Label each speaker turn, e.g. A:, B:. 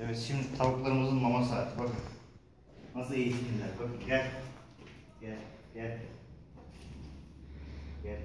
A: Evet şimdi tavuklarımızın mama saati bakın. Nasıl eğitimler bakın gel. Gel gel. Gel.